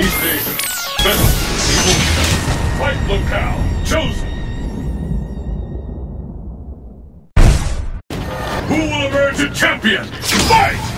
Evasion. Vessel. Evil. Fight locale. Chosen. Who will emerge a champion? Fight!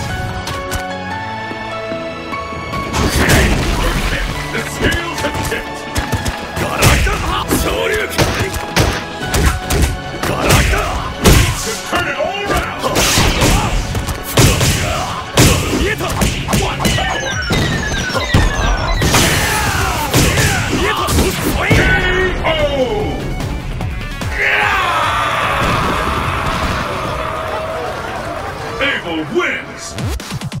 Abel wins!